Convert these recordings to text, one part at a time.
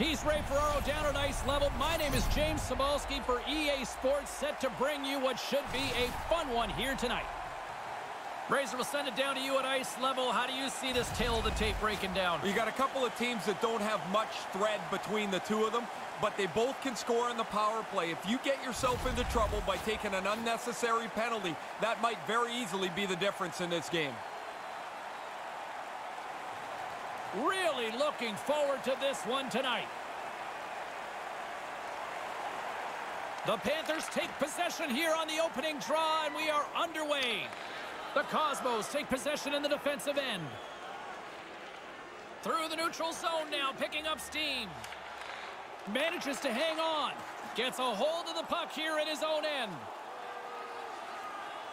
He's Ray Ferraro down at ice level. My name is James Cybulski for EA Sports, set to bring you what should be a fun one here tonight. Razor will send it down to you at ice level. How do you see this tale of the tape breaking down? You got a couple of teams that don't have much thread between the two of them, but they both can score on the power play. If you get yourself into trouble by taking an unnecessary penalty, that might very easily be the difference in this game. Really looking forward to this one tonight. The Panthers take possession here on the opening draw, and we are underway. The Cosmos take possession in the defensive end. Through the neutral zone now, picking up steam. Manages to hang on. Gets a hold of the puck here in his own end.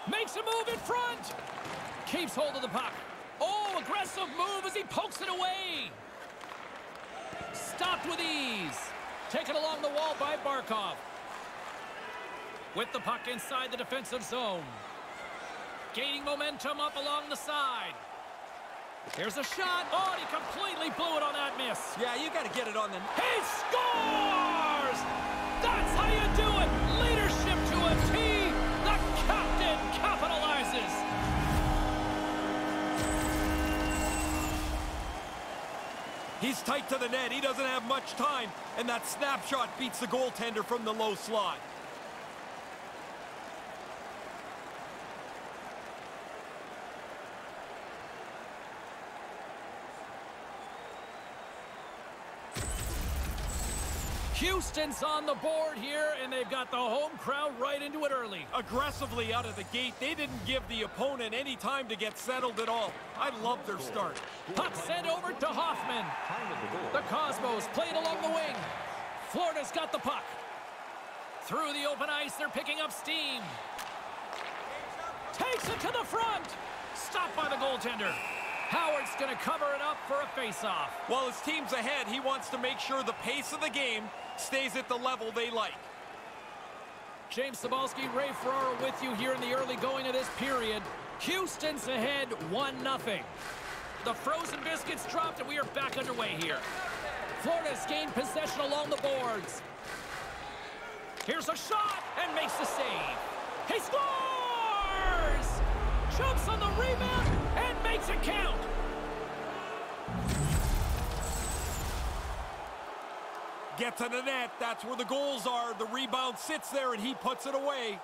Makes a move in front. Keeps hold of the puck. Oh, aggressive move as he pokes it away. Stopped with ease. Taken along the wall by Barkov. With the puck inside the defensive zone. Gaining momentum up along the side. Here's a shot. Oh, and he completely blew it on that miss. Yeah, you got to get it on the... He scores! That's how you do He's tight to the net. He doesn't have much time. And that snapshot beats the goaltender from the low slot. Houston's on the board here, and they've got the home crowd right into it early. Aggressively out of the gate, they didn't give the opponent any time to get settled at all. I love their start. Puck sent over to Hoffman. The Cosmos played along the wing. Florida's got the puck. Through the open ice, they're picking up steam. Takes it to the front. Stopped by the goaltender. Howard's going to cover it up for a faceoff. While his team's ahead, he wants to make sure the pace of the game stays at the level they like. James Cybulski, Ray Ferraro with you here in the early going of this period. Houston's ahead 1-0. The frozen biscuits dropped and we are back underway here. Florida's gained possession along the boards. Here's a shot and makes the save. He scores! Jumps on the rebound and makes it count. Get to the net. That's where the goals are. The rebound sits there, and he puts it away.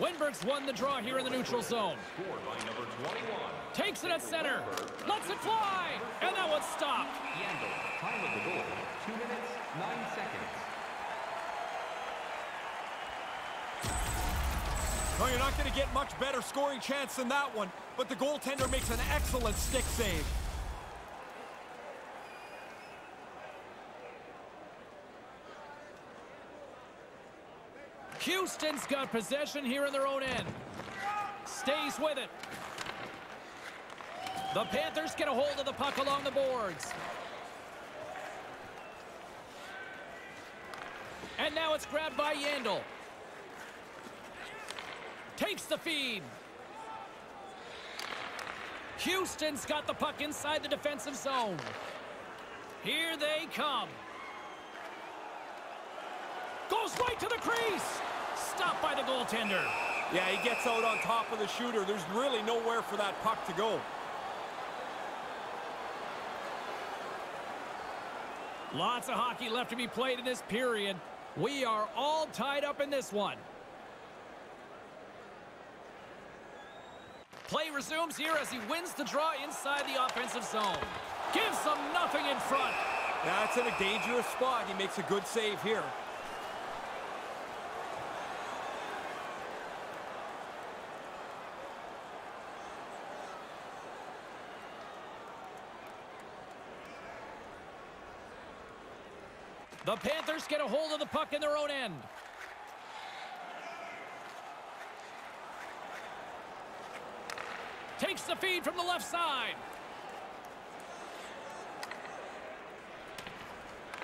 Wennberg's won the draw here in the neutral zone. Takes it at center. Lets it fly. And that one's stopped. Yandle, time of the goal, 2 minutes, 9 seconds. No, you're not going to get much better scoring chance than that one, but the goaltender makes an excellent stick save. Houston's got possession here in their own end. Stays with it. The Panthers get a hold of the puck along the boards. And now it's grabbed by Yandle. Takes the feed. Houston's got the puck inside the defensive zone. Here they come. Goes right to the crease. Stopped by the goaltender. Yeah, he gets out on top of the shooter. There's really nowhere for that puck to go. Lots of hockey left to be played in this period. We are all tied up in this one. Play resumes here as he wins the draw inside the offensive zone. Gives them nothing in front. That's in a dangerous spot. He makes a good save here. The Panthers get a hold of the puck in their own end. Takes the feed from the left side.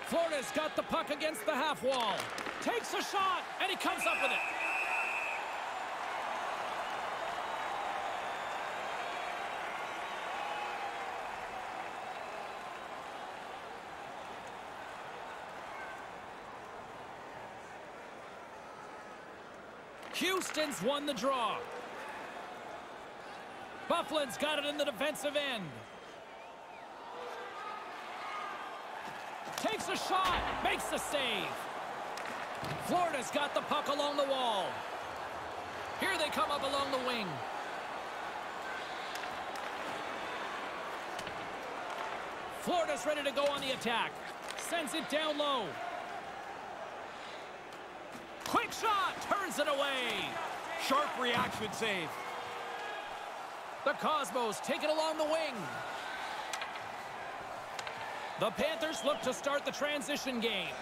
Florida's got the puck against the half wall. Takes a shot, and he comes up with it. Houston's won the draw. Byfuglien's got it in the defensive end. Takes a shot, makes the save. Florida's got the puck along the wall. Here they come up along the wing. Florida's ready to go on the attack. Sends it down low. Quick shot, turns it away. Sharp reaction save. The Cosmos take it along the wing. The Panthers look to start the transition game.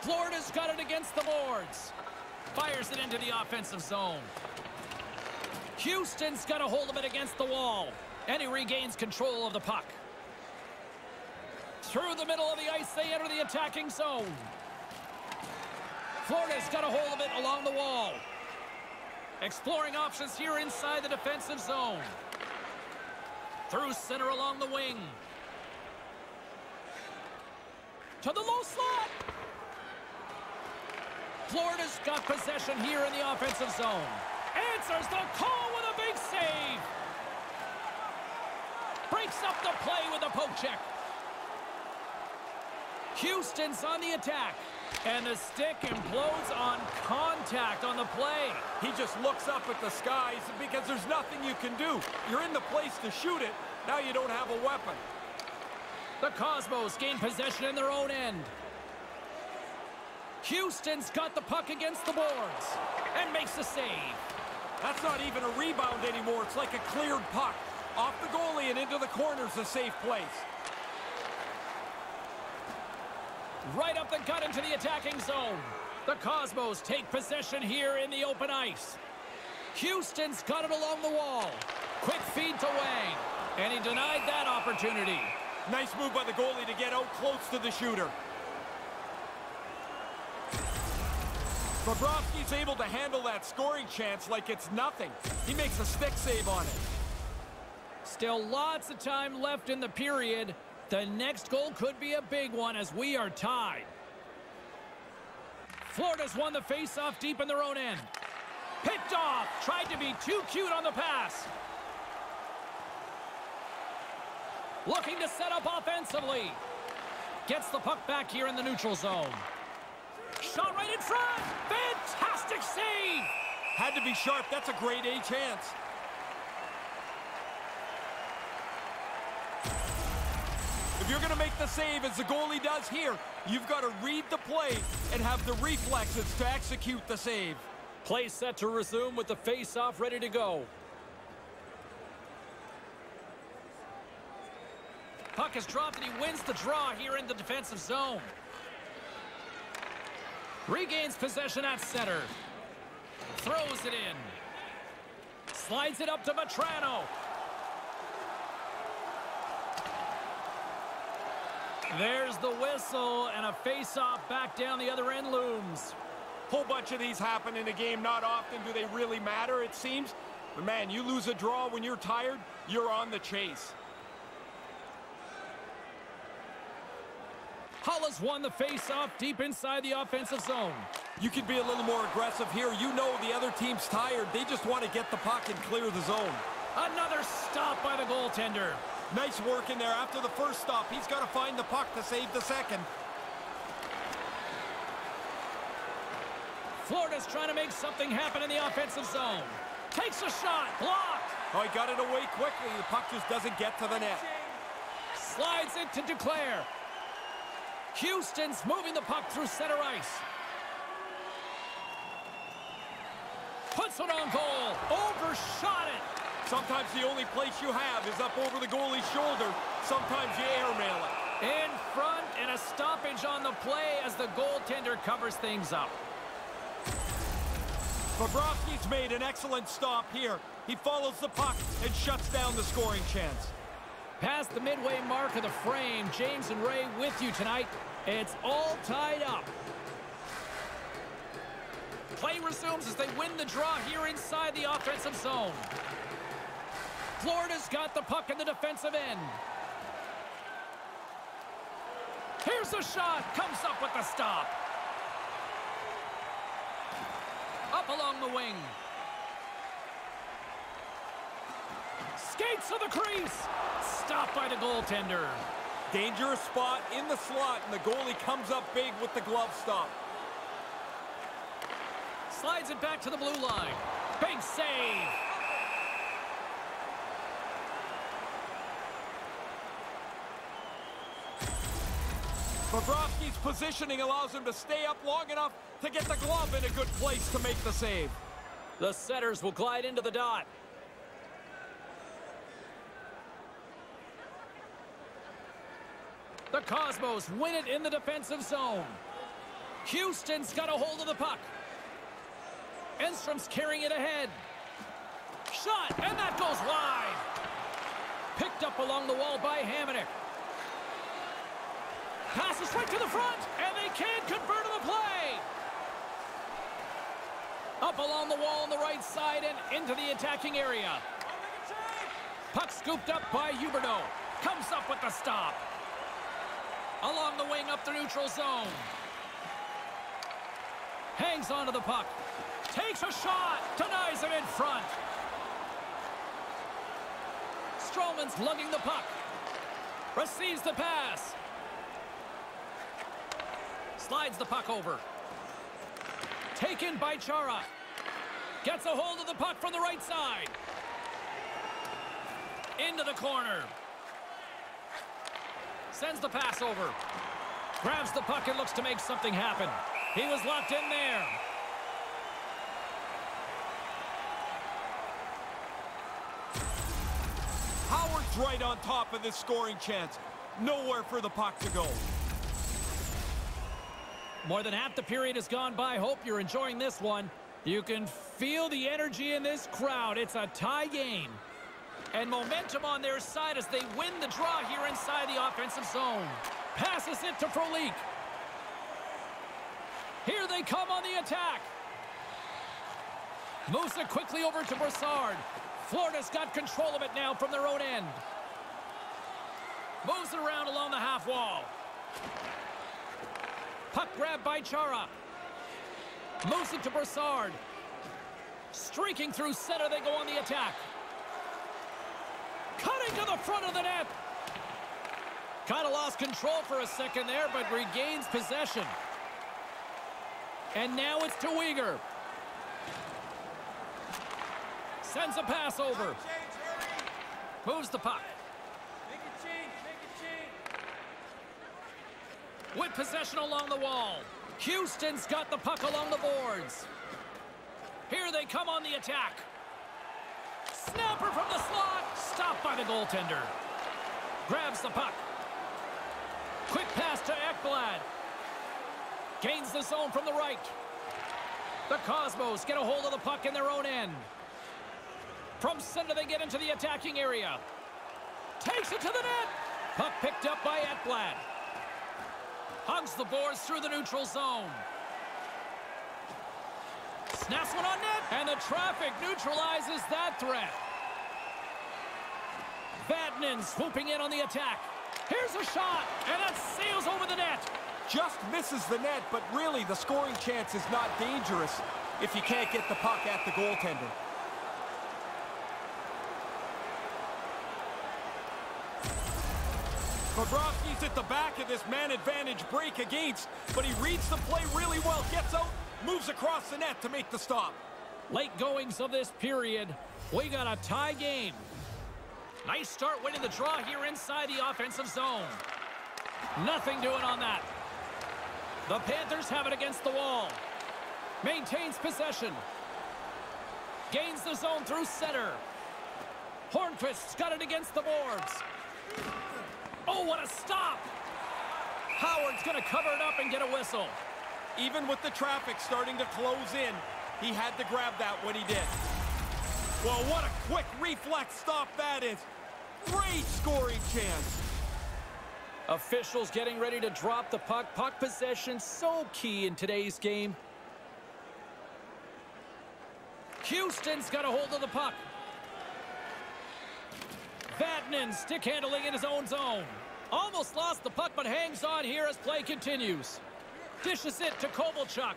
Florida's got it against the boards. Fires it into the offensive zone. Houston's got a hold of it against the wall. And he regains control of the puck. Through the middle of the ice, they enter the attacking zone. Florida's got a hold of it along the wall. Exploring options here inside the defensive zone. Through center along the wing. To the low slot. Florida's got possession here in the offensive zone. Answers the call with a big save. Breaks up the play with a poke check. Houston's on the attack. And the stick implodes on contact on the play. He just looks up at the skies because there's nothing you can do. You're in the place to shoot it. Now you don't have a weapon. The Cosmos gain possession in their own end. Houston's got the puck against the boards and makes the save. That's not even a rebound anymore. It's like a cleared puck. Off the goalie and into the corner's a safe place. Right up the gut into the attacking zone. The Cosmos take possession here in the open ice. Houston's got it along the wall. Quick feed to Wang. And he denied that opportunity. Nice move by the goalie to get out close to the shooter. Bobrovsky's able to handle that scoring chance like it's nothing. He makes a stick save on it. Still lots of time left in the period. The next goal could be a big one as we are tied. Florida's won the face-off deep in their own end. Picked off. Tried to be too cute on the pass. Looking to set up offensively. Gets the puck back here in the neutral zone. Shot right in front. Fantastic save. Had to be sharp. That's a great A chance. If you're going to make the save as the goalie does here, you've got to read the play and have the reflexes to execute the save. Play set to resume with the face-off ready to go. Puck is dropped and he wins the draw here in the defensive zone. Regains possession at center. Throws it in. Slides it up to Vatrano. There's the whistle, and a face-off back down the other end looms. Whole bunch of these happen in a game. Not often do they really matter, it seems. But man, you lose a draw when you're tired, you're on the chase. Hull has won the face-off deep inside the offensive zone. You can be a little more aggressive here. You know the other team's tired. They just want to get the puck and clear the zone. Another stop by the goaltender. Nice work in there. After the first stop, he's got to find the puck to save the second. Florida's trying to make something happen in the offensive zone. Takes a shot. Blocked. Oh, he got it away quickly. The puck just doesn't get to the net. Slides it to Duclair. Houston's moving the puck through center ice. Puts it on goal. Overshot it. Sometimes the only place you have is up over the goalie's shoulder. Sometimes you airmail it. In front and a stoppage on the play as the goaltender covers things up. Bobrovsky's made an excellent stop here. He follows the puck and shuts down the scoring chance. Past the midway mark of the frame, James and Ray with you tonight. It's all tied up. Play resumes as they win the draw here inside the offensive zone. Florida's got the puck in the defensive end. Here's a shot. Comes up with the stop. Up along the wing. Skates to the crease. Stopped by the goaltender. Dangerous spot in the slot, and the goalie comes up big with the glove stop. Slides it back to the blue line. Big save. Bobrovsky's positioning allows him to stay up long enough to get the glove in a good place to make the save. The setters will glide into the dot. The Cosmos win it in the defensive zone. Houston's got a hold of the puck. Enstrom's carrying it ahead. Shot, and that goes wide. Picked up along the wall by Hamonic. Passes right to the front, and they can't convert on the play. Up along the wall on the right side and into the attacking area. Puck scooped up by Huberdeau. Comes up with the stop. Along the wing up the neutral zone. Hangs onto the puck. Takes a shot. Denies it in front. Stralman's lugging the puck. Receives the pass. Slides the puck over. Taken by Chara. Gets a hold of the puck from the right side. Into the corner. Sends the pass over. Grabs the puck and looks to make something happen. He was locked in there. Howard's right on top of this scoring chance. Nowhere for the puck to go. More than half the period has gone by. Hope you're enjoying this one. You can feel the energy in this crowd. It's a tie game. And momentum on their side as they win the draw here inside the offensive zone. Passes it to Frolik. Here they come on the attack. Moves it quickly over to Brassard. Florida's got control of it now from their own end. Moves it around along the half wall. Puck grab by Chara. Moves it to Brassard. Streaking through center, they go on the attack. Cutting to the front of the net. Kind of lost control for a second there, but regains possession. And now it's to Weegar. Sends a pass over. Moves the puck. With possession along the wall. Houston's got the puck along the boards. Here they come on the attack. Snapper from the slot. Stopped by the goaltender. Grabs the puck. Quick pass to Ekblad. Gains the zone from the right. The Cosmos get a hold of the puck in their own end. From center, they get into the attacking area. Takes it to the net. Puck picked up by Ekblad. Hugs the boards through the neutral zone. Snaps one on net, and the traffic neutralizes that threat. Vatanen swooping in on the attack. Here's a shot, and that sails over the net. Just misses the net, but really the scoring chance is not dangerous if you can't get the puck at the goaltender. Bobrovsky's at the back of this man advantage break against, but he reads the play really well, gets out, moves across the net to make the stop. Late goings of this period. We got a tie game. Nice start winning the draw here inside the offensive zone. Nothing doing on that. The Panthers have it against the wall. Maintains possession. Gains the zone through center. Hornqvist's got it against the boards. Oh, what a stop! Howard's going to cover it up and get a whistle. Even with the traffic starting to close in, He had to grab that when he did. Well, what a quick reflex stop that is. Great scoring chance. Officials getting ready to drop the puck. Puck possession so key in today's game. Houston's got a hold of the puck. Vatanen stick handling in his own zone. Almost lost the puck, but hangs on here as play continues. Dishes it to Kovalchuk.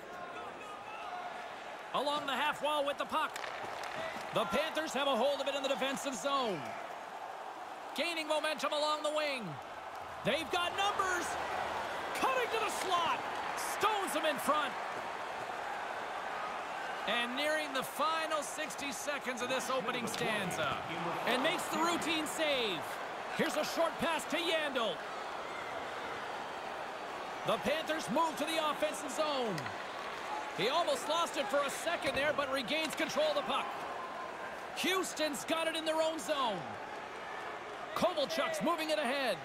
Along the half wall with the puck. The Panthers have a hold of it in the defensive zone. Gaining momentum along the wing. They've got numbers. Cutting to the slot. Stones them in front. And nearing the final 60 seconds of this opening stanza. And makes the routine save. Here's a short pass to Yandle. The Panthers move to the offensive zone. He almost lost it for a second there, but regains control of the puck. Houston's got it in their own zone. Kovalchuk's moving it ahead.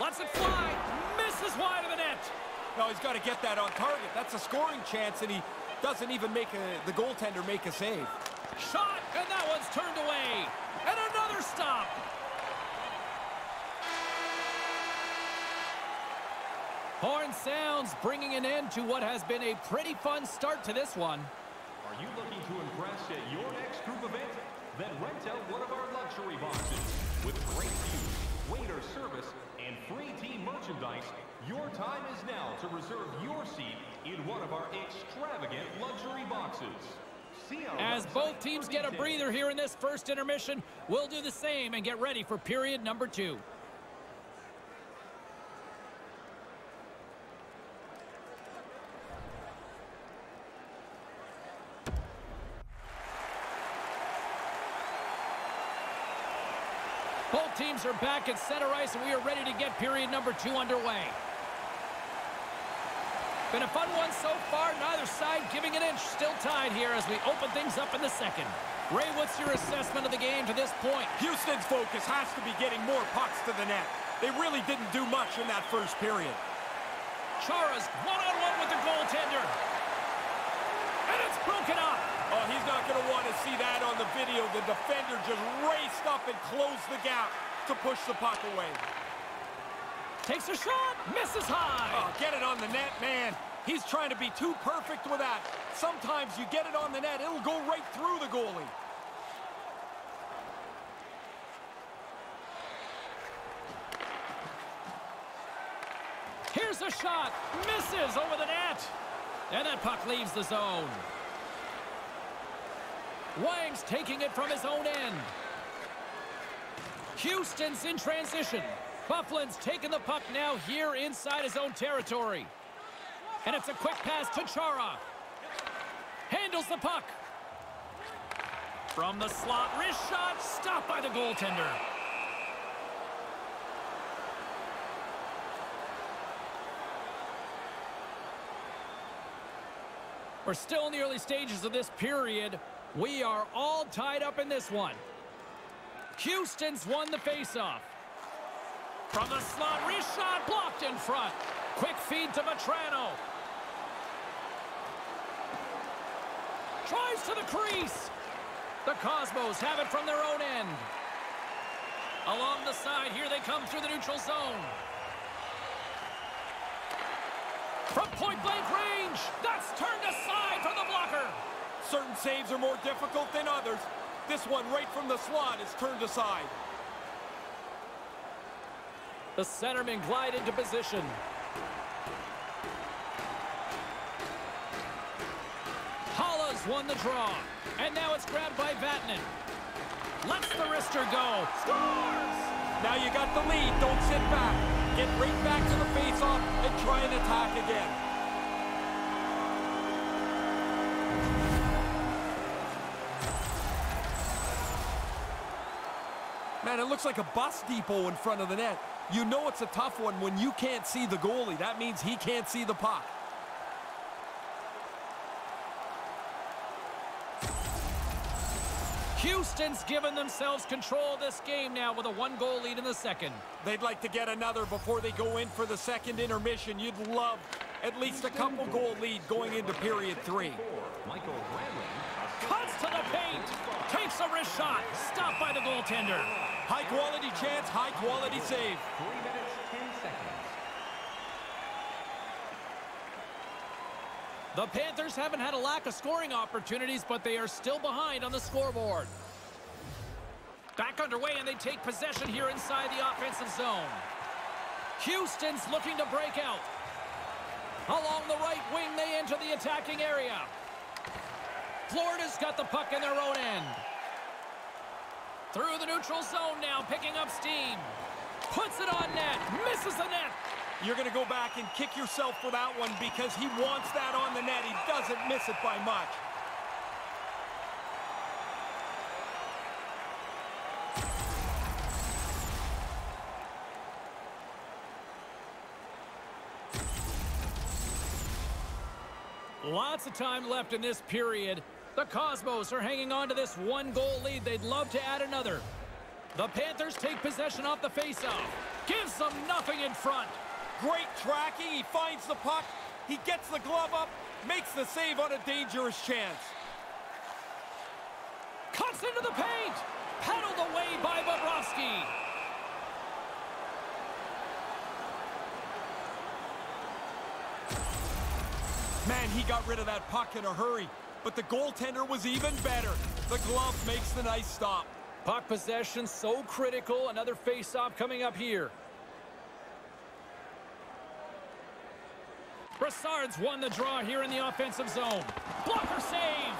Lets it fly. Misses wide of the net. No, he's got to get that on target. That's a scoring chance, and he doesn't even make a, the goaltender make a save. Shot, and that one's turned away. And another stop. Horn sounds bringing an end to what has been a pretty fun start to this one. Are you looking to impress at your next group event? Then rent out one of our luxury boxes. With great views, waiter service, and free team merchandise, your time is now to reserve your seat in one of our extravagant luxury boxes. As both teams get a breather here in this first intermission, we'll do the same and get ready for period number two. Both teams are back at center ice, and we are ready to get period number two underway. Been a fun one so far. Neither side giving an inch. Still tied here as we open things up in the second. Ray, what's your assessment of the game to this point? Houston's focus has to be getting more pucks to the net. They really didn't do much in that first period. Chara's one-on-one with the goaltender. And it's broken up. Oh, he's not going to want to see that on the video. The defender just raced up and closed the gap to push the puck away. Takes a shot. Misses high. Oh, get it on the net, man. He's trying to be too perfect with that. Sometimes you get it on the net, it'll go right through the goalie. Here's a shot. Misses over the net. And that puck leaves the zone. Wang's taking it from his own end. Houston's in transition. Byfuglien's taking the puck now here inside his own territory. And it's a quick pass to Chara. Handles the puck. From the slot, wrist shot, stopped by the goaltender. We're still in the early stages of this period. We are all tied up in this one. Houston's won the faceoff. From the slot, wrist shot blocked in front. Quick feed to Vatrano. Tries to the crease. The Cosmos have it from their own end. Along the side, here they come through the neutral zone. From point-blank range, that's turned aside for the blocker. Certain saves are more difficult than others. This one right from the slot is turned aside. The centermen glide into position. Haula's won the draw. And now it's grabbed by Vatanen. Lets the wrister go. Scores! Now you got the lead. Don't sit back. Get right back to the faceoff and try and attack again. Man, it looks like a bus depot in front of the net. You know it's a tough one when you can't see the goalie. That means he can't see the puck. Houston's given themselves control of this game now with a one-goal lead in the second. They'd like to get another before they go in for the second intermission. You'd love at least a couple goal lead going into period three. Mikael Granlund. Cuts to the paint. Takes a wrist shot. Stopped by the goaltender. High quality chance, high quality save. Three minutes, 10 seconds. The Panthers haven't had a lack of scoring opportunities, but they are still behind on the scoreboard. Back underway, and they take possession here inside the offensive zone. Houston's looking to break out. Along the right wing, they enter the attacking area. Florida's got the puck in their own end. Through the neutral zone now, picking up steam. Puts it on net, misses the net. You're going to go back and kick yourself for that one because he wants that on the net. He doesn't miss it by much. Lots of time left in this period. The Cosmos are hanging on to this one-goal lead. They'd love to add another. The Panthers take possession off the faceoff. Gives them nothing in front. Great tracking. He finds the puck. He gets the glove up, makes the save on a dangerous chance. Cuts into the paint. Paddled away by Bobrovsky. Man, he got rid of that puck in a hurry. But the goaltender was even better. The glove makes the nice stop. Puck possession so critical. Another face-off coming up here. Brassard's won the draw here in the offensive zone. Blocker save.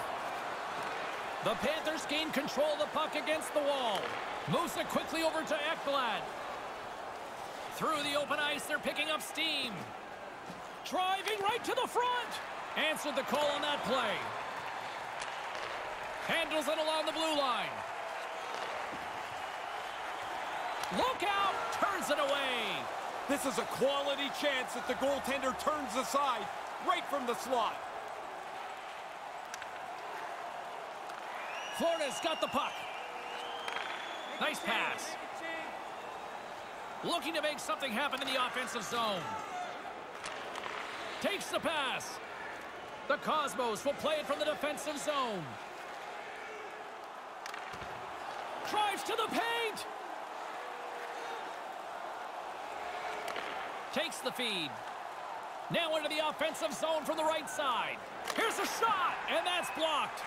The Panthers gain control of the puck against the wall. Moves it quickly over to Ekblad. Through the open ice, they're picking up steam. Driving right to the front. Answered the call on that play. Handles it along the blue line. Look out! Turns it away. This is a quality chance that the goaltender turns aside right from the slot. Florida's got the puck. Nice pass. Looking to make something happen in the offensive zone. Takes the pass. The Cosmos will play it from the defensive zone. Drives to the paint. Takes the feed. Now into the offensive zone from the right side. Here's a shot, and that's blocked.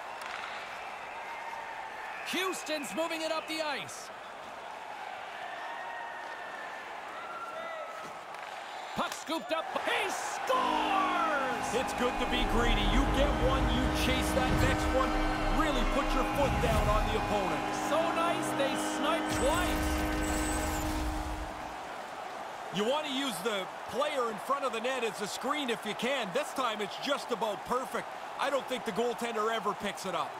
Houston's moving it up the ice. Puck scooped up. He scores! It's good to be greedy. You get one, you chase that next one. Really put your foot down on the opponent. You want to use the player in front of the net as a screen if you can. This time it's just about perfect. I don't think the goaltender ever picks it up.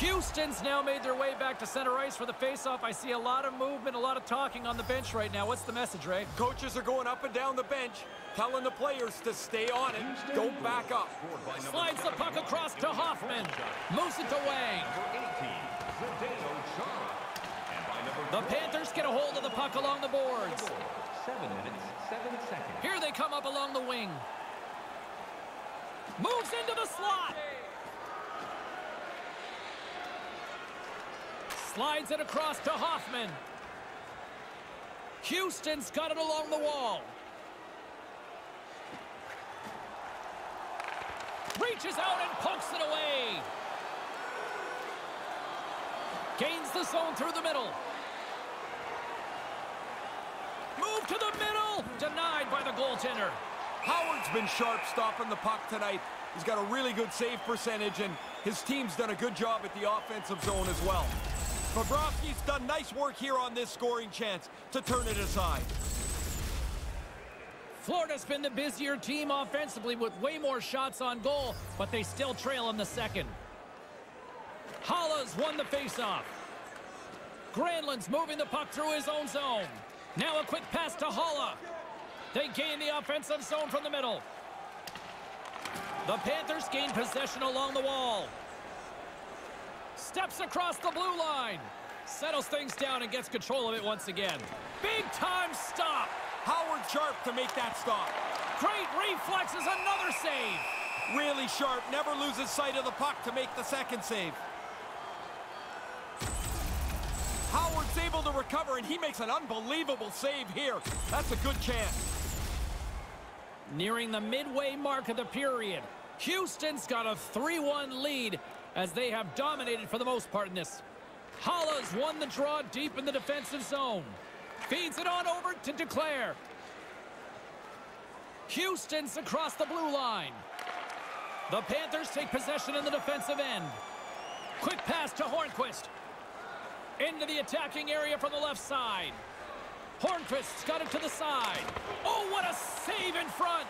Houston's now made their way back to center ice for the faceoff. I see a lot of movement, a lot of talking on the bench right now. What's the message, Ray? Coaches are going up and down the bench, telling the players to stay on it. Don't back up. Slides the puck across to Hoffman. Moves it to Wang. The Panthers get a hold of the puck along the boards. Seven minutes, seven seconds. Here they come up along the wing. Moves into the slot. Slides it across to Hoffman. Houston's got it along the wall. Reaches out and pokes it away. Gains the zone through the middle. Move to the middle. Denied by the goaltender. Howard's been sharp stopping the puck tonight. He's got a really good save percentage, and his team's done a good job at the offensive zone as well. Bobrovsky's done nice work here on this scoring chance to turn it aside. Florida's been the busier team offensively with way more shots on goal, but they still trail in the second. Haula's won the faceoff. Granlund's moving the puck through his own zone. Now a quick pass to Holla. They gain the offensive zone from the middle. The Panthers gain possession along the wall. Steps across the blue line. Settles things down and gets control of it once again. Big time stop. Howard Sharp to make that stop. Great reflexes, another save. Really sharp, never loses sight of the puck to make the second save. Howard's able to recover, and he makes an unbelievable save here. That's a good chance. Nearing the midway mark of the period, Houston's got a 3-1 lead as they have dominated for the most part in this. Haula's won the draw deep in the defensive zone. Feeds it on over to Duclair. Houston's across the blue line. The Panthers take possession in the defensive end. Quick pass to Hornqvist. Into the attacking area from the left side. Hornqvist's got it to the side. Oh, what a save in front.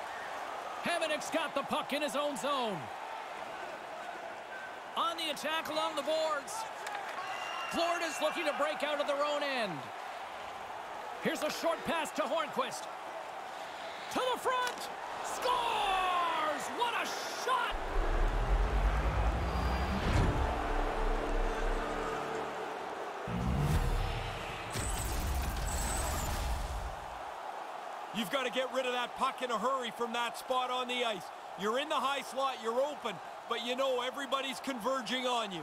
Hamonic's got the puck in his own zone. On the attack along the boards. Florida's looking to break out of their own end. Here's a short pass to Hornqvist. To the front. Scores! What a shot! You've got to get rid of that puck in a hurry from that spot on the ice. You're in the high slot, you're open, but you know everybody's converging on you.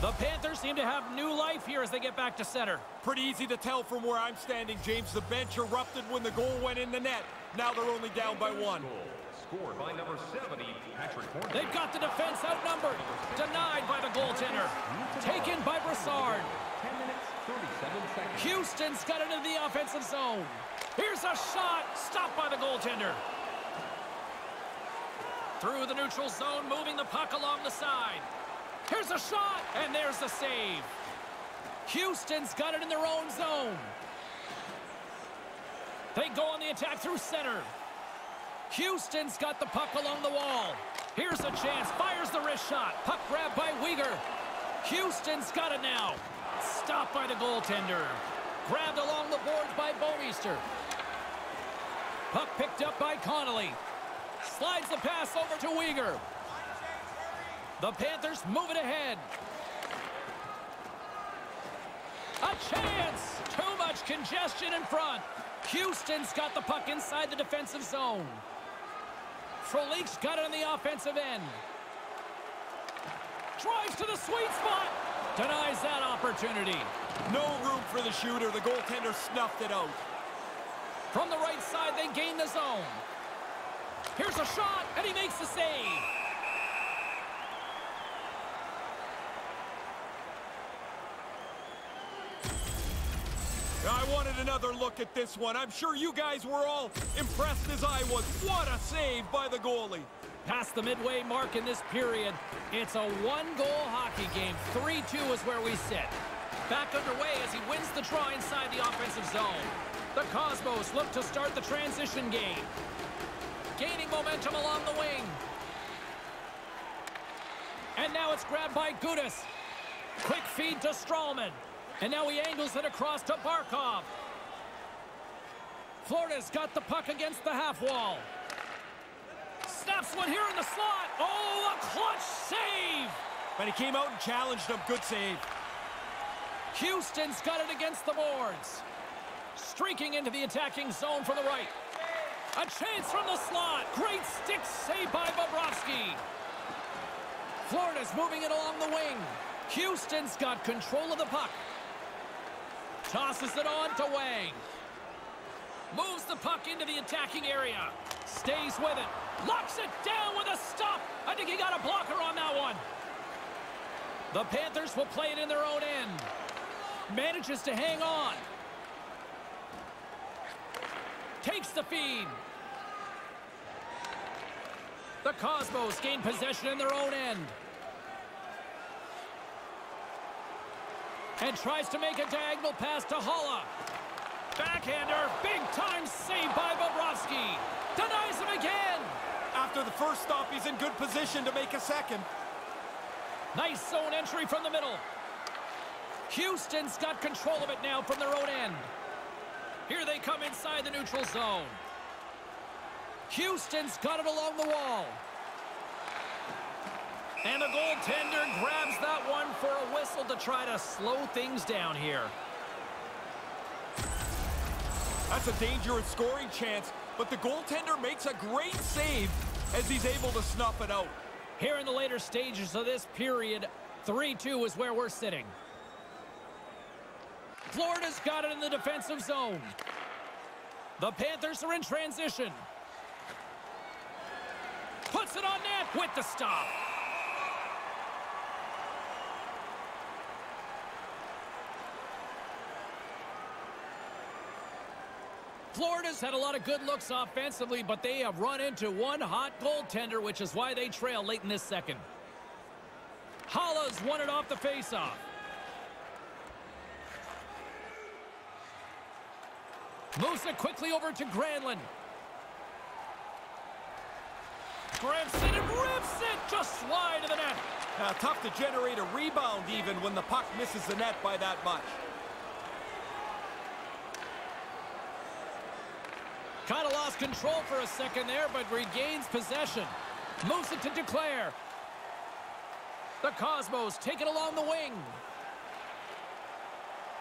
The Panthers seem to have new life here as they get back to center. Pretty easy to tell from where I'm standing, James. The bench erupted when the goal went in the net. Now they're only down by one. Scored by number 70, Patric. They've got the defense outnumbered. Denied by the goaltender. Taken by Brassard. 10 minutes, 37 seconds. Houston's got it into the offensive zone. Here's a shot. Stopped by the goaltender. Through the neutral zone, moving the puck along the side. Here's a shot, and there's the save. Houston's got it in their own zone. They go on the attack through center. Houston's got the puck along the wall. Here's a chance. Fires the wrist shot. Puck grabbed by Weegar. Houston's got it now. Stopped by the goaltender. Grabbed along the boards by Boneaster. Puck picked up by Connolly. Slides the pass over to Weegar. The Panthers move it ahead. A chance! Too much congestion in front. Houston's got the puck inside the defensive zone. Frolik's got it on the offensive end. Drives to the sweet spot. Denies that opportunity. No room for the shooter. The goaltender snuffed it out. From the right side, they gain the zone. Here's a shot, and he makes the save. Another look at this one. I'm sure you guys were all impressed as I was. What a save by the goalie. Past the midway mark in this period, it's a one-goal hockey game. 3-2 is where we sit. Back underway as he wins the draw inside the offensive zone. The Cosmos look to start the transition game. Gaining momentum along the wing. And now it's grabbed by Gudas. Quick feed to Stralman. And now he angles it across to Barkov. Florida's got the puck against the half wall. Snaps one here in the slot. Oh, a clutch save! But he came out and challenged him. Good save. Houston's got it against the boards. Streaking into the attacking zone from the right. A chance from the slot. Great stick save by Bobrovsky. Florida's moving it along the wing. Houston's got control of the puck. Tosses it on to Wang. Moves the puck into the attacking area. Stays with it. Locks it down with a stop. I think he got a blocker on that one. The Panthers will play it in their own end. Manages to hang on. Takes the feed. The Cosmos gain possession in their own end. And tries to make a diagonal pass to Haula. Backhander, big time save by Bobrovsky. Denies him again. After the first stop, he's in good position to make a second. Nice zone entry from the middle. Houston's got control of it now from their own end. Here they come inside the neutral zone. Houston's got it along the wall. And the goaltender grabs that one for a whistle to try to slow things down here. That's a dangerous scoring chance, but the goaltender makes a great save as he's able to snuff it out. Here in the later stages of this period, 3-2 is where we're sitting. Florida's got it in the defensive zone. The Panthers are in transition. Puts it on net with the stop. Florida's had a lot of good looks offensively, but they have run into one hot goaltender, which is why they trail late in this second. Haula's won it off the faceoff. Moves it quickly over to Granlund. It and rips it just wide of the net. Now, tough to generate a rebound even when the puck misses the net by that much. Kind of lost control for a second there, but regains possession. Moves it to Duclair. The Cosmos take it along the wing.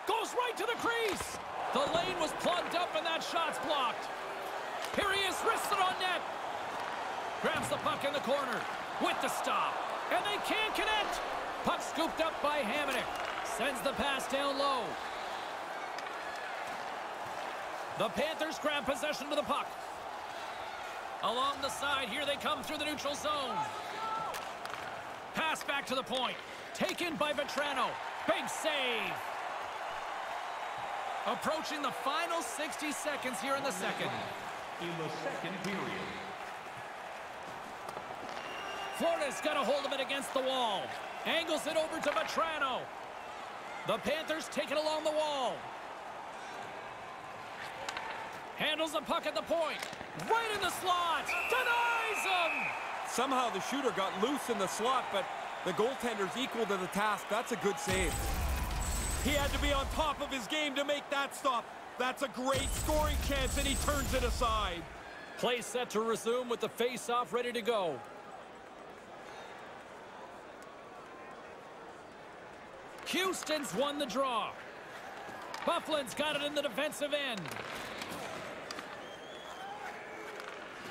Goes right to the crease. The lane was plugged up and that shot's blocked. Here he is, wrists it on net. Grabs the puck in the corner with the stop. And they can't connect. Puck scooped up by Hamonic. Sends the pass down low. The Panthers grab possession of the puck. Along the side, here they come through the neutral zone. Pass back to the point. Taken by Vatrano. Big save. Approaching the final 60 seconds here in the second. In the second period. Florida's got a hold of it against the wall. Angles it over to Vatrano. The Panthers take it along the wall. Handles the puck at the point. Right in the slot. Denies him. Somehow the shooter got loose in the slot, but the goaltender's equal to the task. That's a good save. He had to be on top of his game to make that stop. That's a great scoring chance, and he turns it aside. Play set to resume with the face-off ready to go. Houston's won the draw. Byfuglien's got it in the defensive end.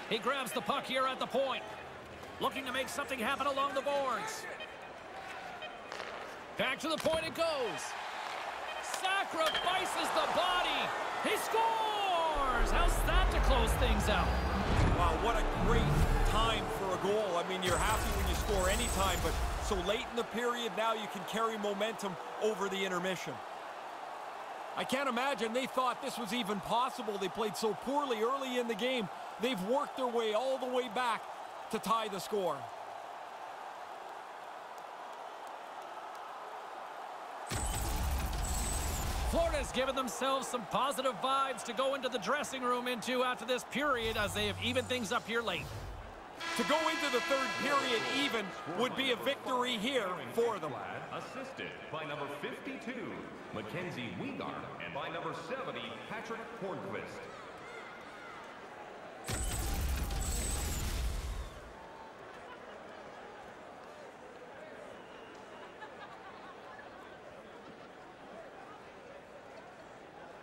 He grabs the puck here at the point. Looking to make something happen along the boards. Back to the point it goes. Sacrifices the body. He scores! How's that to close things out? Wow, what a great time for a goal. I mean, you're happy when you score any time, but so late in the period, now you can carry momentum over the intermission. I can't imagine they thought this was even possible. They played so poorly early in the game. They've worked their way all the way back to tie the score. Florida's given themselves some positive vibes to go into the dressing room into after this period as they have evened things up here late. To go into the third period even would be a victory here for them. Assisted by number 52, Mackenzie Weegar, and by number 70, Patric Hornqvist.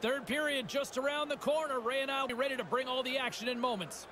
Third period just around the corner. Ray and I will be ready to bring all the action in moments.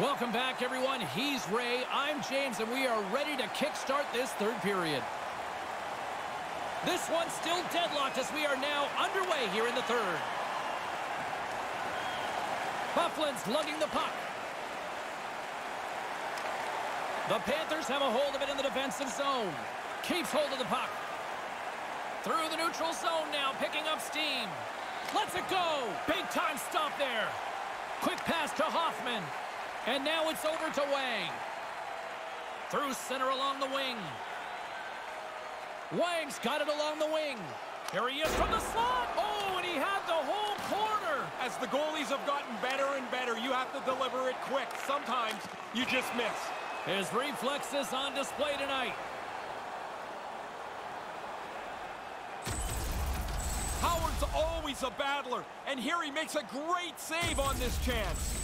Welcome back, everyone. He's Ray. I'm James, and we are ready to kickstart this third period. This one's still deadlocked as we are now underway here in the third. Byfuglien's lugging the puck. The Panthers have a hold of it in the defensive zone. Keeps hold of the puck. Through the neutral zone now, picking up steam. Let's it go. Big time stop there. Quick pass to Hoffman. And now it's over to Wang. Through center along the wing. Wang's got it along the wing. Here he is from the slot. Oh, and he had the whole corner. As the goalies have gotten better and better, you have to deliver it quick. Sometimes you just miss. His reflexes on display tonight. Howard's always a battler, and here he makes a great save on this chance.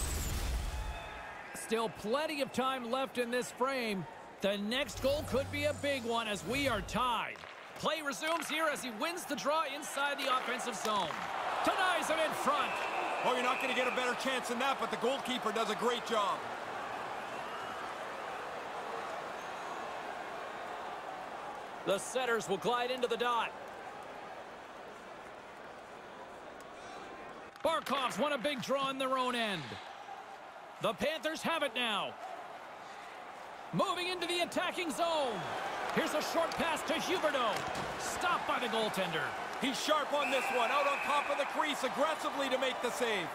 Still plenty of time left in this frame. The next goal could be a big one as we are tied. Play resumes here as he wins the draw inside the offensive zone. Denies him in front. Oh, you're not going to get a better chance than that, but the goalkeeper does a great job. The setters will glide into the dot. Barkov's won a big draw in their own end. The Panthers have it now. Moving into the attacking zone. Here's a short pass to Huberdeau. Stopped by the goaltender. He's sharp on this one. Out on top of the crease aggressively to make the save.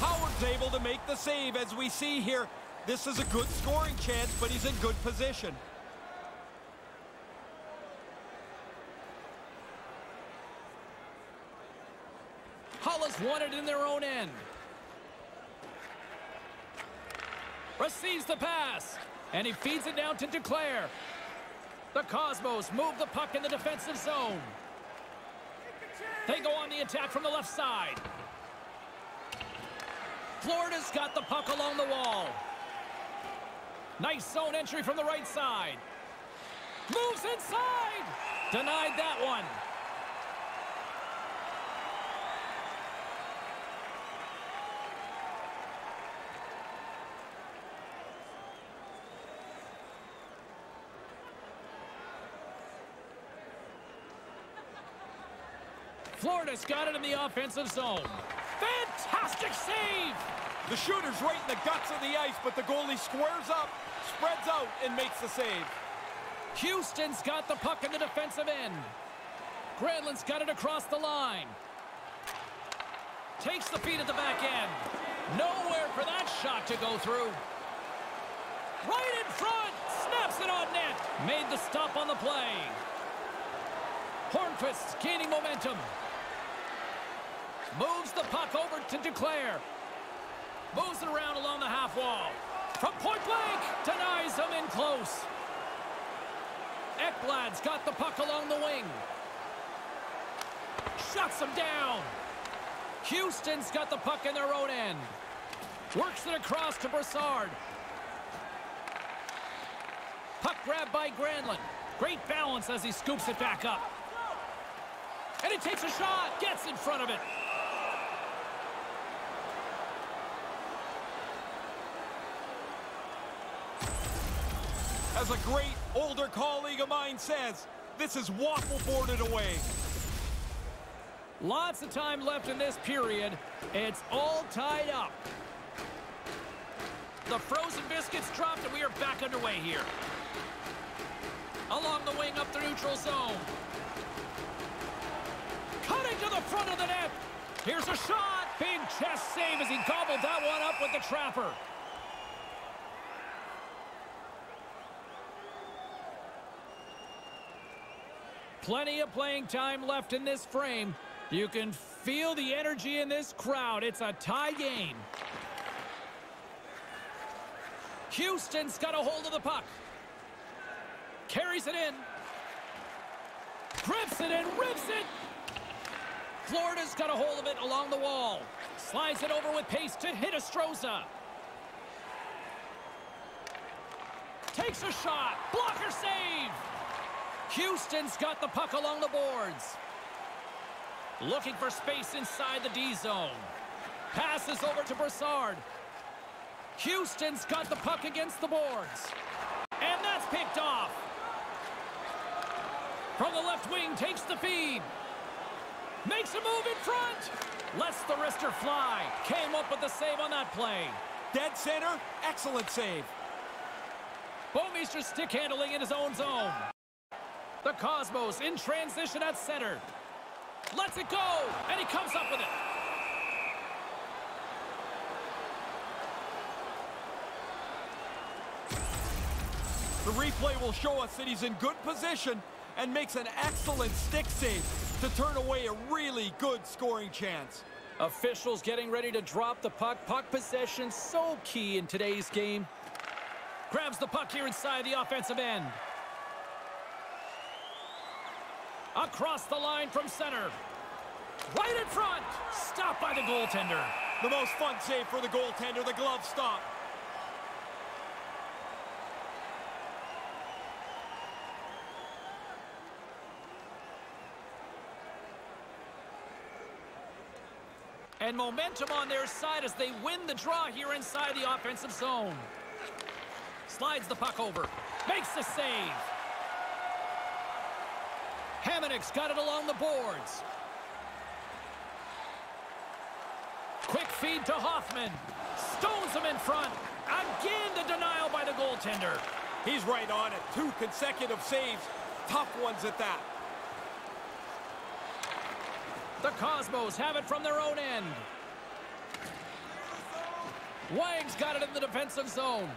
Howard's able to make the save as we see here. This is a good scoring chance, but he's in good position. Won it in their own end. Receives the pass. And he feeds it down to Duclair. The Cosmos move the puck in the defensive zone. They go on the attack from the left side. Florida's got the puck along the wall. Nice zone entry from the right side. Moves inside. Denied that one. Florida's got it in the offensive zone. Fantastic save! The shooter's right in the guts of the ice, but the goalie squares up, spreads out, and makes the save. Houston's got the puck in the defensive end. Granlund's got it across the line. Takes the feed at the back end. Nowhere for that shot to go through. Right in front! Snaps it on net! Made the stop on the play. Hornqvist gaining momentum. Moves the puck over to Duclair. Moves it around along the half wall. From point blank, denies him in close. Ekblad's got the puck along the wing. Shuts him down. Houston's got the puck in their own end. Works it across to Brassard. Puck grabbed by Granlund. Great balance as he scoops it back up. And he takes a shot, gets in front of it. As a great older colleague of mine says, this is waffle boarded away. Lots of time left in this period. It's all tied up. The frozen biscuits dropped and we are back underway here. Along the wing up the neutral zone. Cutting to the front of the net. Here's a shot. Big chest save as he gobbled that one up with the trapper. Plenty of playing time left in this frame. You can feel the energy in this crowd. It's a tie game. Houston's got a hold of the puck. Carries it in. Grips it and rips it. Florida's got a hold of it along the wall. Slides it over with pace to Hinostroza. Takes a shot. Blocker save. Houston's got the puck along the boards. Looking for space inside the D zone. Passes over to Brassard. Houston's got the puck against the boards. And that's picked off. From the left wing, takes the feed. Makes a move in front. Lets the wrister fly. Came up with the save on that play. Dead center, excellent save. Bouwmeester stick handling in his own zone. The Cosmos in transition at center. Lets it go, and he comes up with it. The replay will show us that he's in good position and makes an excellent stick save to turn away a really good scoring chance. Officials getting ready to drop the puck. Puck possession so key in today's game. Grabs the puck here inside the offensive end. Across the line from center. Right in front. Stopped by the goaltender. The most fun save for the goaltender, the glove stop. And momentum on their side as they win the draw here inside the offensive zone. Slides the puck over. Makes the save. Hamonic's got it along the boards. Quick feed to Hoffman. Stones him in front. Again, the denial by the goaltender. He's right on it. Two consecutive saves. Tough ones at that. The Cosmos have it from their own end. Wang's got it in the defensive zone.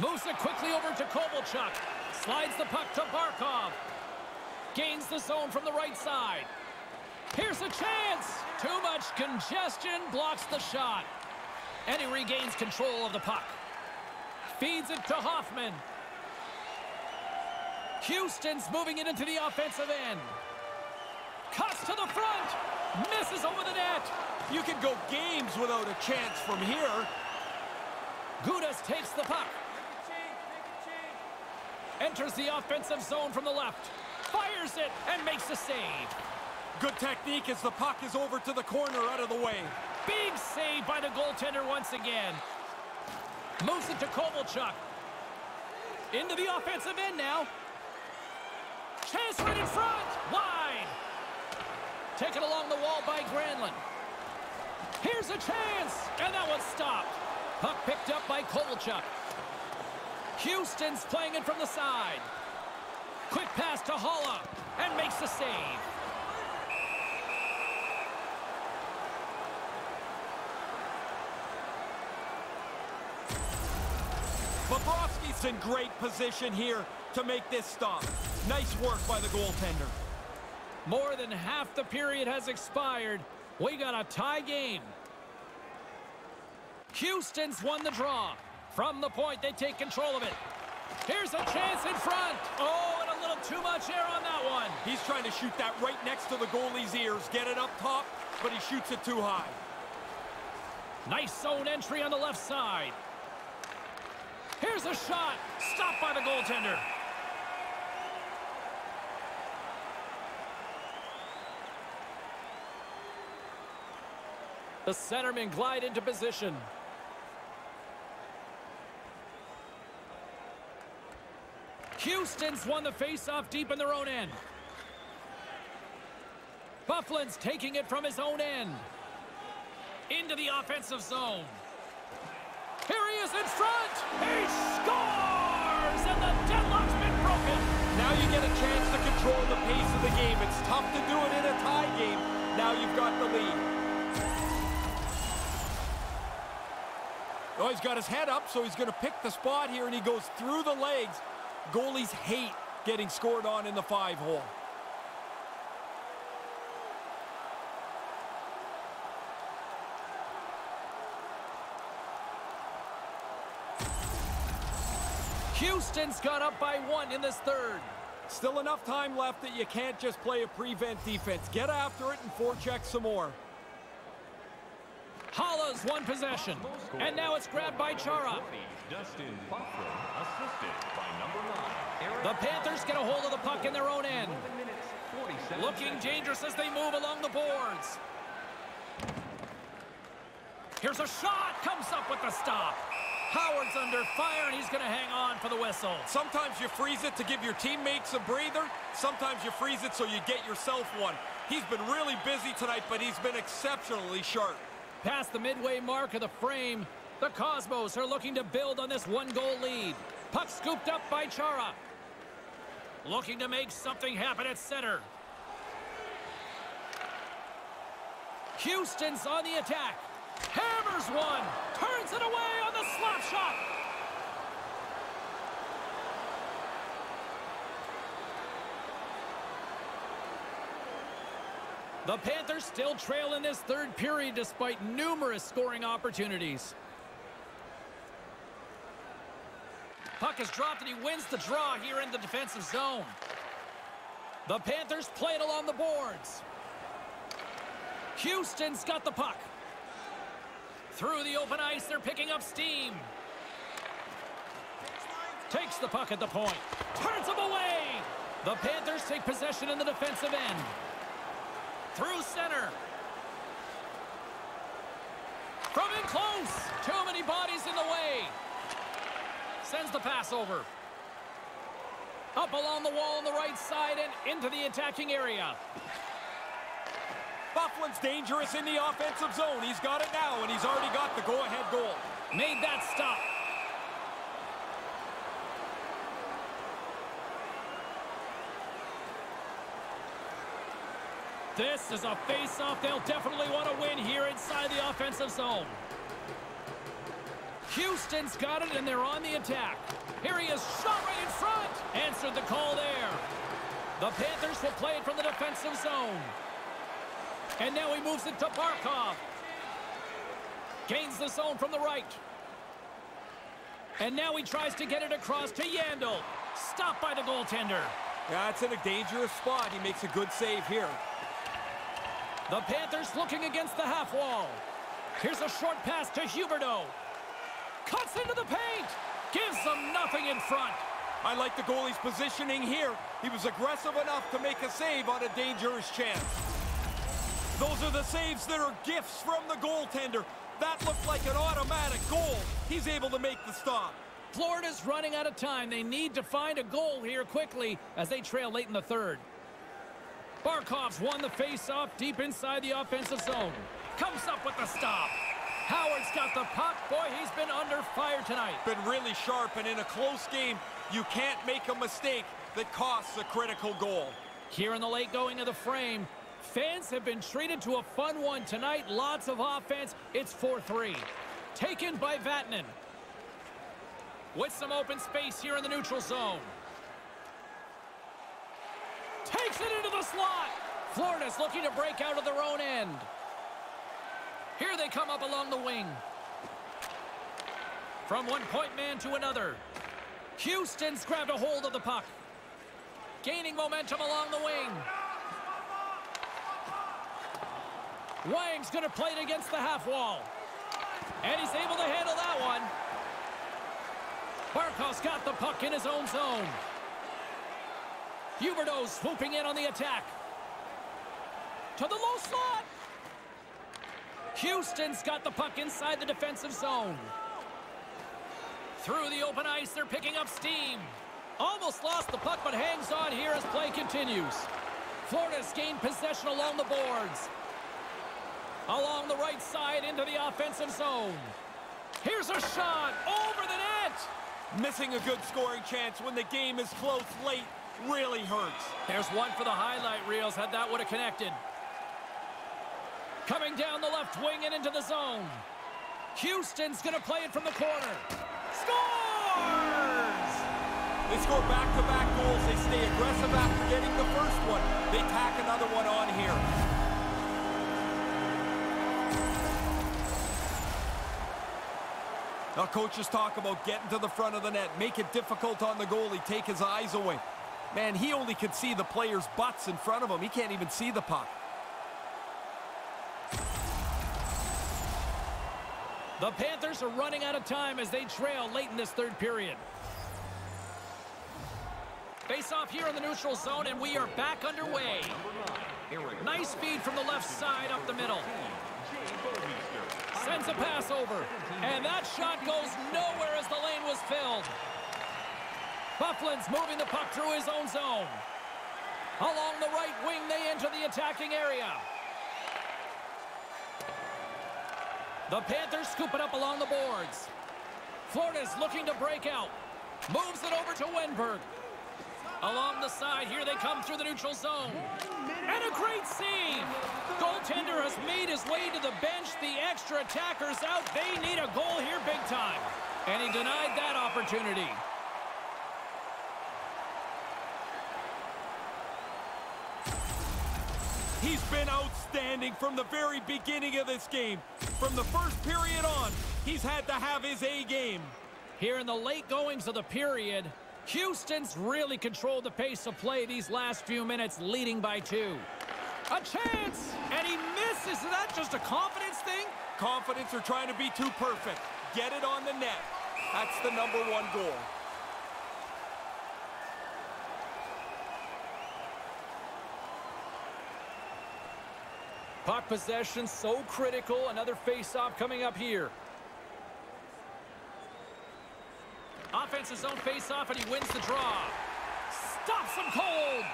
Moves it quickly over to Kovalchuk. Slides the puck to Barkov. Gains the zone from the right side. Here's a chance. Too much congestion blocks the shot. And he regains control of the puck. Feeds it to Hoffman. Houston's moving it into the offensive end. Cuts to the front. Misses over the net. You can go games without a chance from here. Gudas takes the puck. Enters the offensive zone from the left. Fires it and makes a save. Good technique as the puck is over to the corner out of the way. Big save by the goaltender once again. Moves it to Kovalchuk. Into the offensive end now. Chance right in front. Wide. Taken along the wall by Granlund. Here's a chance. And that one's stopped. Puck picked up by Kovalchuk. Houston's playing it from the side. Quick pass to Haula. And makes the save. Bobrovsky's in great position here to make this stop. Nice work by the goaltender. More than half the period has expired. We got a tie game. Houston's won the draw. From the point, they take control of it. Here's a chance in front. Oh, and a little too much air on that one. He's trying to shoot that right next to the goalie's ears. Get it up top, but he shoots it too high. Nice zone entry on the left side. Here's a shot. Stopped by the goaltender. The centermen glide into position. Houston's won the faceoff deep in their own end. Byfuglien's taking it from his own end. Into the offensive zone. Here he is in front. He scores! And the deadlock's been broken. Now you get a chance to control the pace of the game. It's tough to do it in a tie game. Now you've got the lead. Oh, he's got his head up, so he's going to pick the spot here, and he goes through the legs. Goalies hate getting scored on in the five hole. Houston's got up by one in this third. Still enough time left that you can't just play a prevent defense. Get after it and forecheck some more. Haula's one possession. And now it's grabbed by Chara. Dustin Byfuglien, assisted by number nine, Eric The Panthers get a hold of the puck in their own end. 47 Looking dangerous as they move along the boards. Here's a shot. Comes up with the stop. Howard's under fire, and he's going to hang on for the whistle. Sometimes you freeze it to give your teammates a breather. Sometimes you freeze it so you get yourself one. He's been really busy tonight, but he's been exceptionally sharp. Past the midway mark of the frame, the Cosmos are looking to build on this one-goal lead. Puck scooped up by Chara. Looking to make something happen at center. Houston's on the attack. Hammers one. Turns it away on the slap shot. The Panthers still trail in this third period despite numerous scoring opportunities. Puck is dropped and he wins the draw here in the defensive zone. The Panthers play it along the boards. Houston's got the puck. Through the open ice, they're picking up steam. Takes the puck at the point. Turns him away. The Panthers take possession in the defensive end. Through center. From in close. Too many bodies in the way. Sends the pass over. Up along the wall on the right side and into the attacking area. Byfuglien's dangerous in the offensive zone. He's got it now, and he's already got the go-ahead goal. Made that stop. This is a face-off they'll definitely want to win here inside the offensive zone. Houston's got it, and they're on the attack. Here he is, shot right in front. Answered the call there. The Panthers will play it from the defensive zone. And now he moves it to Barkov. Gains the zone from the right. And now he tries to get it across to Yandle. Stopped by the goaltender. That's in a dangerous spot. He makes a good save here. The Panthers looking against the half wall. Here's a short pass to Huberdeau. Cuts into the paint. Gives them nothing in front. I like the goalie's positioning here. He was aggressive enough to make a save on a dangerous chance. Those are the saves that are gifts from the goaltender. That looked like an automatic goal. He's able to make the stop. Florida's running out of time. They need to find a goal here quickly as they trail late in the third. Barkov's won the face-off deep inside the offensive zone. Comes up with the stop. Howard's got the pop. Boy, he's been under fire tonight. Been really sharp, and in a close game, you can't make a mistake that costs a critical goal. Here in the late going of the frame, fans have been treated to a fun one tonight. Lots of offense. It's 4-3. Taken by Vatanen. With some open space here in the neutral zone. Takes it into the slot. Florida's looking to break out of their own end. Here they come up along the wing. From one point man to another. Houston's grabbed a hold of the puck. Gaining momentum along the wing. Wang's going to play it against the half wall. And he's able to handle that one. Barkov's got the puck in his own zone. Huberdeau swooping in on the attack. To the low slot. Houston's got the puck inside the defensive zone. Through the open ice, they're picking up steam. Almost lost the puck, but hangs on here as play continues. Florida's gained possession along the boards. Along the right side into the offensive zone. Here's a shot over the net. Missing a good scoring chance when the game is close late really hurts. There's one for the highlight reels. Had that would have connected. Coming down the left wing and into the zone. Houston's going to play it from the corner. Scores! They score back-to-back goals. They stay aggressive after getting the first one. They tack another one on here. Now, coaches talk about getting to the front of the net, make it difficult on the goalie, take his eyes away. Man, he only can see the players' butts in front of him. He can't even see the puck. The Panthers are running out of time as they trail late in this third period. Face off here in the neutral zone, and we are back underway. Nice feed from the left side up the middle. Sends a pass over. And that shot goes nowhere as the lane was filled. Byfuglien's moving the puck through his own zone. Along the right wing, they enter the attacking area. The Panthers scoop it up along the boards. Florida's looking to break out. Moves it over to Wennberg. Along the side, here they come through the neutral zone. And a great save! Goaltender has made his way to the bench. The extra attacker's out. They need a goal here big time. And he denied that opportunity. He's been outstanding from the very beginning of this game. From the first period on, he's had to have his A game. Here in the late goings of the period, Houston's really controlled the pace of play these last few minutes, leading by two. A chance, and he misses. Is that just a confidence thing? Confidence or trying to be too perfect. Get it on the net. That's the number one goal. Puck possession so critical. Another face-off coming up here. Offensive zone face-off, and he wins the draw. Stops him cold.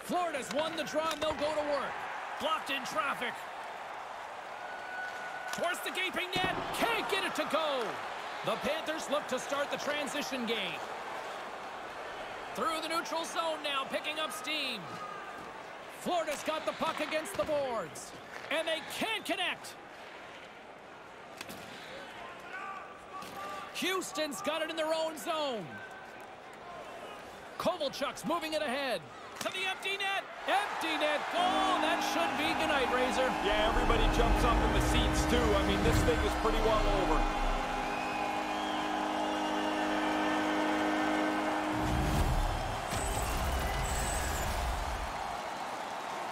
Florida's won the draw, and they'll go to work. Blocked in traffic. Towards the gaping net. Can't get it to go. The Panthers look to start the transition game. Through the neutral zone now, picking up steam. Florida's got the puck against the boards. And they can't connect. Houston's got it in their own zone. Kovalchuk's moving it ahead. To the empty net. Empty net goal. That should be goodnight, Razor. Yeah, everybody jumps up in the seats, too. I mean, this thing is pretty well over.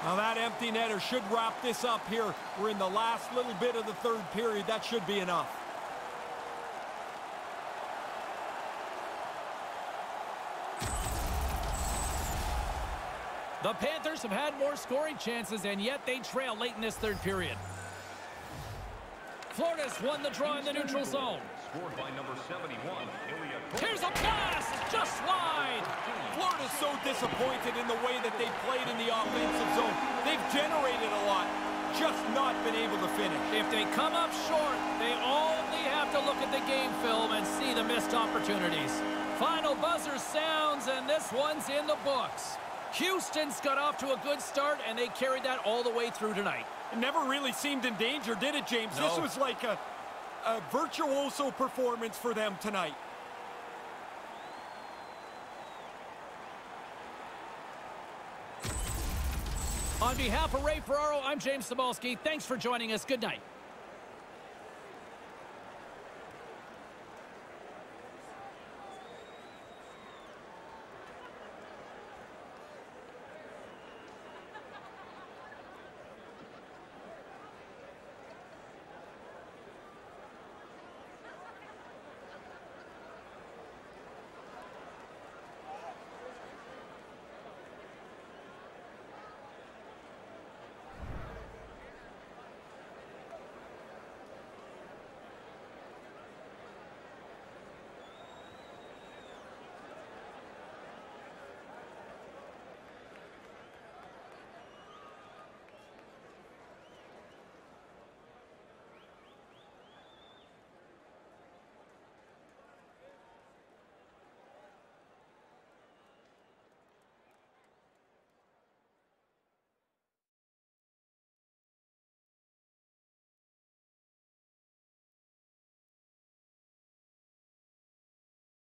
Now that empty netter should wrap this up here. We're in the last little bit of the third period. That should be enough. The Panthers have had more scoring chances, and yet they trail late in this third period. Florida's won the draw in the neutral zone. Scored by number 71, Ilya Here's a blast, just wide. Florida's so disappointed in the way that they played in the offensive zone. They've generated a lot, just not been able to finish. If they come up short, they only have to look at the game film and see the missed opportunities. Final buzzer sounds, and this one's in the books. Houston's got off to a good start, and they carried that all the way through tonight. It never really seemed in danger, did it, James? No. This was like a, a virtuoso performance for them tonight. On behalf of Ray Ferraro, I'm James Cybulski. Thanks for joining us. Good night.